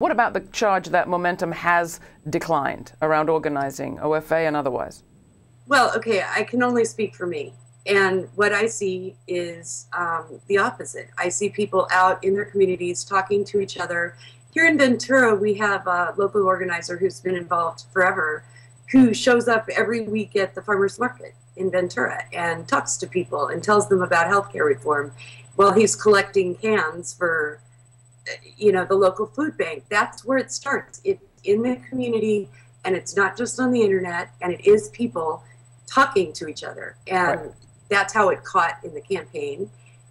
What about the charge that momentum has declined around organizing, OFA and otherwise? Well, okay, I can only speak for me. And what I see is um, the opposite. I see people out in their communities talking to each other. Here in Ventura, we have a local organizer who's been involved forever who shows up every week at the farmers market in Ventura and talks to people and tells them about healthcare reform while he's collecting cans for you know the local food bank that's where it starts. It in the community and it's not just on the internet and it is people talking to each other. And right. that's how it caught in the campaign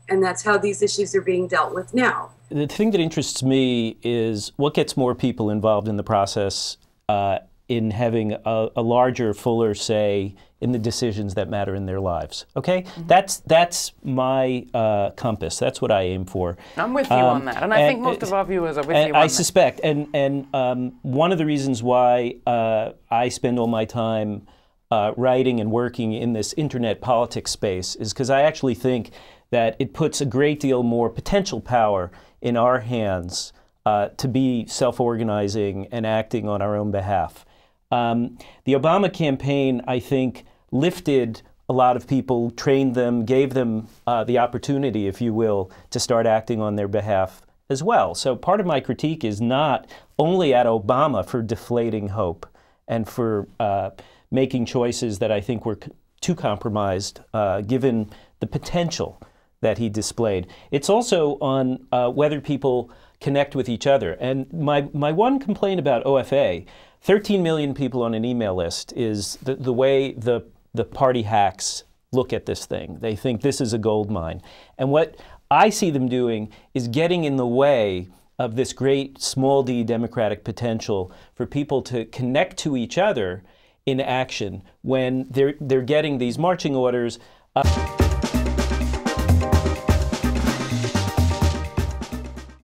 and that's how these issues are being dealt with now. The thing that interests me is what gets more people involved in the process uh, in having a, a, larger, fuller say in the decisions that matter in their lives. Okay, mm-hmm. that's that's my uh, compass. That's what I aim for. I'm with you um, on that, and I think most of our viewers are with you. I that. suspect, and and um, one of the reasons why uh, I spend all my time uh, writing and working in this internet politics space is because I actually think that it puts a great deal more potential power in our hands. Uh, to be self-organizing and acting on our own behalf. Um, the Obama campaign, I think, lifted a lot of people, trained them, gave them uh, the opportunity, if you will, to start acting on their behalf as well. So part of my critique is not only at Obama for deflating hope and for uh, making choices that I think were too compromised, uh, given the potential that he displayed. It's also on uh, whether people connect with each other. And my, my one complaint about OFA 13 million people on an email list is the, the way the, the party hacks look at this thing. They think this is a gold mine. And what I see them doing is getting in the way of this great small d democratic potential for people to connect to each other in action when they're, they're getting these marching orders. Uh